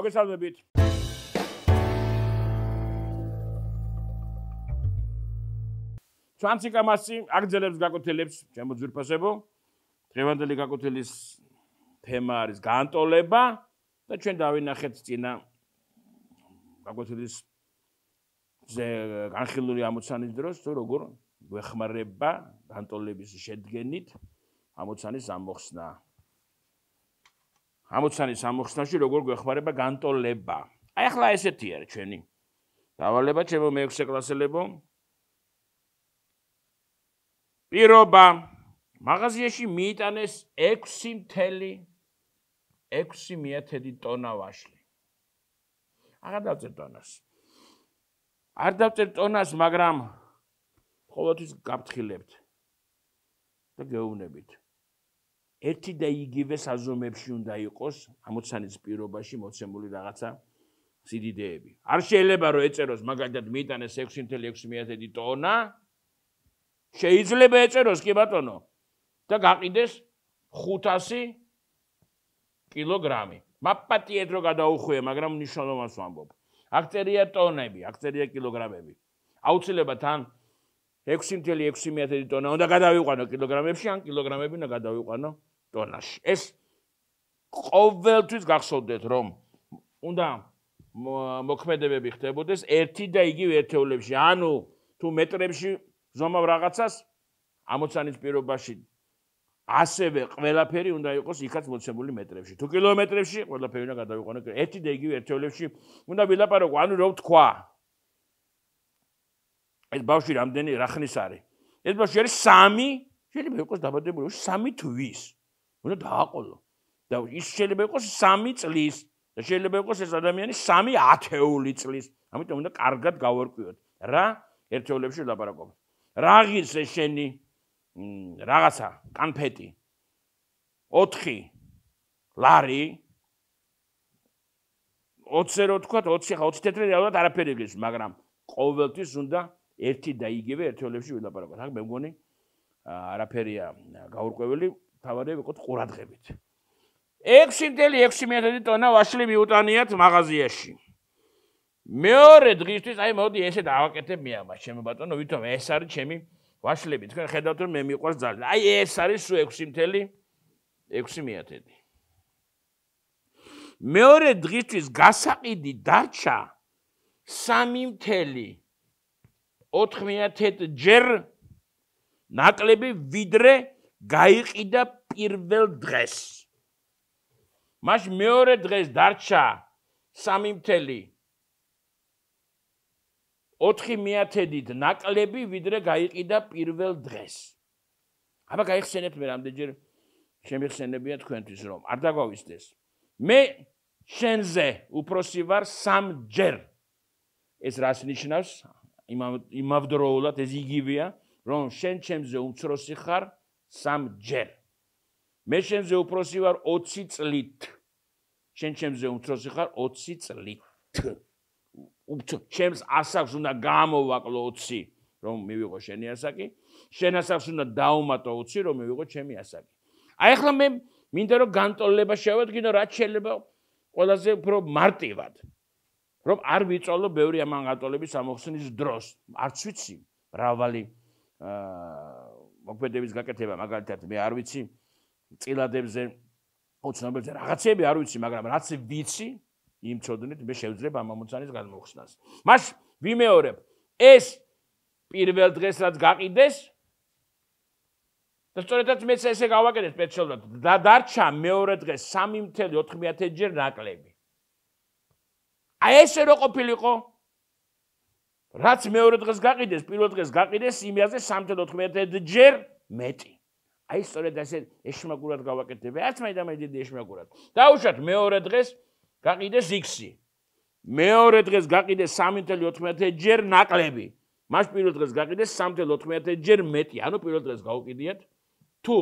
მოგესალმებით. ჩვენციკამასი აგძელებს გაკუთილებს ჩემო ძვირფასებო. დღევანდელი გაკუთილის თემა არის განტოლება და ჩვენ დავინახეთ წინა გაკუთილის ზე განხილული ამოცანის დროს თუ როგორ გვეხმარება განტოლების შედგენით ამოცანის ამოხსნა. ამოცანის ამოხსნაში როგორ გვეხმარება განტოლება. აი ახლა ესეთი არის ჩვენი დავალება ჩემო მეექვსე კლასელებო. პირობა მაღაზიაში მიიტანეს 6 მთელი 6 მიათედი ტონა ვაშლი. აღარ დავწერ ტონას. არ დავწერ ტონას, მაგრამ ყოველთვის გაფრთხილებთ და გეუბნებით. ერთი და იგივე საზომებში უნდა იყოს ამოცანის პირობაში მოცემული რაღაცა სიდიდეები. არ შეიძლება რომ ეწეროს მაგალითად მიიტანეს 6.6 ტონა. შეიძლება ეწეროს კი ბატონო და გაყიდეს 500 კილოგრამი. მაპატიეთ რო გადაუხვია, მაგრამ ნიშნულობას ვამბობ. აქწერია ტონები, აქწერია კილოგრამები. აუცილებლად ან 6.6 ტონა უნდა გადავიყვანო კილოგრამებში, ან კილოგრამები უნდა გადავიყვანო ტონაში. ეს ყოველთვის გახსოვდეთ, რომ უნდა მოქმედებები ხდებოდეს ერთი და იგივე ერთეულებში, ანუ თუ მეტრებში ზომავ რაღაცას ამოცანის პირობაში ასევე ყველაფერი უნდა იყოს იქაც მოცემული მეტრებში. თუ კილომეტრებში ყველაფერი უნდა გადავიყვანო ერთი და იგივე ერთეულებში უნდა ვილაპარაკო, ანუ რო ვთქვა. ეს ბავშვი რამდენი რახნის არის? ეს ბავშვი არის 3, შეიძლება იყოს დაბადებული 3 თვის. უნდა დააყოლო. და ის შეიძლება იყოს 3 წლის და შეიძლება იყოს ეს ადამიანი 3 ათეული წლის. ამიტომ უნდა კარგად გავარკვიოთ. რა? ერთეულებში ლაპარაკობთ რაღის შენი რაღაცა კანფეტი. 4 ლარი. 20 რო თქვა 20 ხა 20 თეთრი რეალურად არაფერი გის მაგრამ ყოველთვის უნდა ერთი და იგივე ერთეულებში ვილაპარაკოთ. აქ მე მგონი არაფერია გაურკვეველი თავარი ვიყოთ ყურადღებით. 6.6 ტონა ვაშლი მიუტანიათ მაღაზიაში. მეორე დღისთვის აი მოდი ესე დავაკეთებ მე ამას, ჩემო ბატონო, ვითომ ეს არის ჩემი ვაშლები. თქვენ ხედავთ რომ მე მიყვარს ძალიან. აი ეს არის სულ 6.6 მეორე დღისთვის გასაყიდი დარჩა 3.4 ჯერ ნაკლები ვიდრე გაიყიდა პირველ დღეს. მას მეორე დღეს დარჩა 3.4-ით ნაკლები, ვიდრე გაიყიდა პირველ დღეს. აბა გაიხსენეთ მე რამდენჯერ შემიხსენებია თქვენთვის რომ არ დაგვავისდეს. მე შენზე უფროსი ვარ სამჯერ. ეს რას ნიშნავს? იმავდროულად ეს იგივეა, რომ შენ ჩემზე უმცროსი ხარ სამჯერ. მე შენზე უფროსი ვარ 20 წლით. შენ ჩემზე უფროსი ხარ 20 წლით. ჩემს ასაკს უნდა გამოვაკლო 20, რომ მივიღო შენი ასაკი. შენ ასაკს უნდა დაუმატო 20, რომ მივიღო ჩემი ასაკი. აი ახლა მე მინდა რომ განტოლება შევადგინო, რაც შეიძლება ყველაზე უფრო მარტივად. რომ არ ვიწოლო ბევრი ამ განტოლების ამოხსნის დროს. არც ვიცი, მრავალი აა მოქმედების გაკეთება მაგალითად მე არ ვიცი წილადებზე ოცნობებზე რაღაცები არ ვიცი მაგრამ რაც ვიცი იმ წოდნით მე შევძლებ ამ ამოცანის გადმოხსნას. მას ვიმეორებ. ეს პირველ დღეს რაც გაყიდეს და სწორედაც მეც ესე გავაკეთე სპეციალურად და დარჩა მეორე დღეს 3.4 ჯერ ნაკლები. აი ესე რო ყოფილიყო რაც მეორე დღეს გაყიდეს, პირველ დღეს გაყიდეს, იმაზე 3.14 ჯერ მეტი. აი სწორედ ასე ეშმაკურად გავაკეთებ. რაც მაინდა მე დიდი ეშმაკურად. დაუშვათ მეორე დღეს გაყიდეს X-ი. მეორე დღეს გაყიდეს 3.14 ჯერ ნაკლები. მას პირველ დღეს გაყიდეს 3.14 ჯერ მეტი. ანუ პირველ დღეს გავუკიდიათ თუ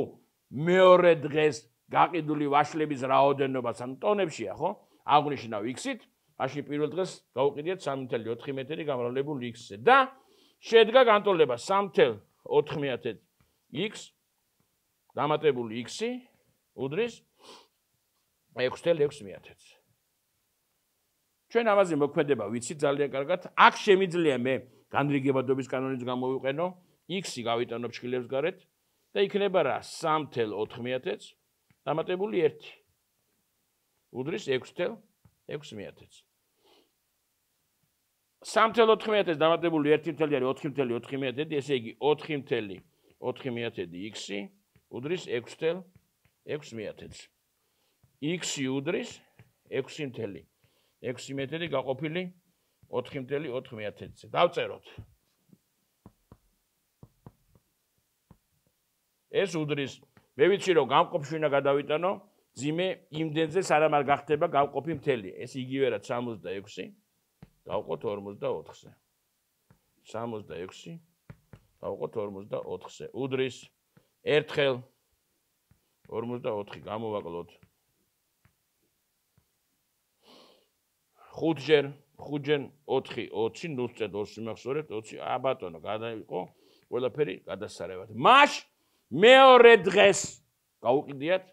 მეორე დღეს გაყიდული ვაშლების რაოდენობა სამ ტონებშია, ხო? აღნიშნავ X-ით. მაშინ პირველ დღეს გავუყიდიათ 3.4 მეტრი გამრავლებული x-ზე და შედგა განტოლება 3.4 x დამატებული x-ი უდრის 6.6 მეათეც. ჩვენ ამაზე მოქმედება ვიცი ძალიან კარგად. აქ შემიძლია მე განრიგებადობის კანონიც გამოვიყენო, x-ი გავიტანო ფშკილებს გარეთ და იქნება რა 3.4-ს დამატებული 1. უდრის 6.6-ს. 3.4-ს დამატებული 1 თელი არის 4.4, ესე იგი 4.4 x-ი უდრის 6.6-ს. x-ი უდრის 6.6 6 მეთოდი გაყოფილი 4.4-ზე. დავწეროთ. ეს უდრის მე ვიცი რომ გამყოფში უნდა გადავიტანო ძიმე იმდენზე სარამარ გახდება გამყოფი მთელი. ეს იგივე რა 66 დავყოთ 44-ზე. 66 დავყოთ 44-ზე. უდრის ერთხელ 44 გამოვაკლოთ. 0 ხუთჯერ ხუთჯერ 4 20 0-წე 2 მახსოვრეთ 20 ა ბატონო გადაიყო ყველაფერი გადასარევად. მაშ მეორე დღეს. გაუყიდიათ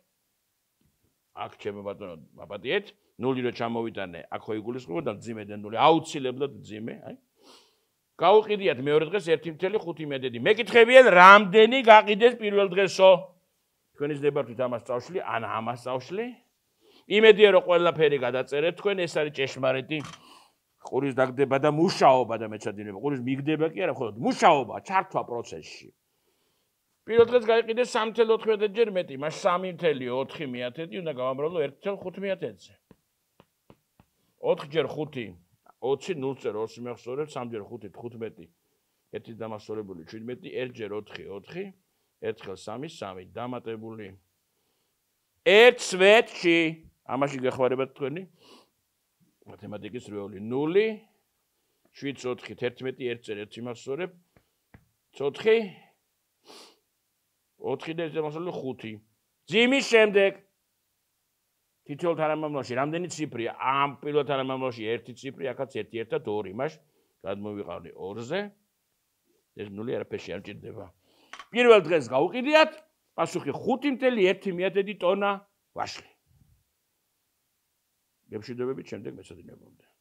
აქ ჩემო ბატონო აპატიეთ ნული რო ჩამოვიტანე, აქო იგულისხმებოდა ძიმედან ნული, აუცილებლად ძიმე, აი. გავუყიდიათ მეორე დღეს 1.5 მედედი. მეკითხებიან რამდენი გაყიდეს პირველ დღესო? თქვენი ზნებართვით ამას წავშლი, ან ამას წავშლი? იმედია რომ ყველაფერი გადაწერეთ თქვენ, ეს არის ჭეშმარიტი. ყურის დაგდება და მუშაობა და მეცადინება. ყურის მიგდება კი არა მხოლოდ მუშაობა, ჩართვა პროცესში. პირველ დღეს გაიყიდეს 3.4 ჯერ მეტი, მას 3.4 მეათედი უნდა გავამრავლო 1.5 მეათედზე. 4-ჯერ 5 20 0-ზე 2 მეხსორებ 3-ჯერ 5 15 1 დამასწორებული 17 1-ჯერ 4 4 ერთხელ 3 3 დამატებული. 16-ში ამაში გეხმარება თქვენი? მათემატიკის რვეული. 0 7-4 11 1-ზე 1 იმასწორებ 4 4-დან დამასწორებული 5 ძიმის შემდეგ. თითოეულ თანამამლოში რამდენი ციფრია ამ პირველ თანამამლოში ერთი ციფრი ახაც 1 1 და 2 მას გადმოვიყავდი 2-ზე ეს 0 არაფერში არ ჭირდება. პირველ დღეს გაუყიდიათ პასუხი 5.1 ტონა ვაშლი. გემშვიდობებით შემდეგ მეცადინებამდე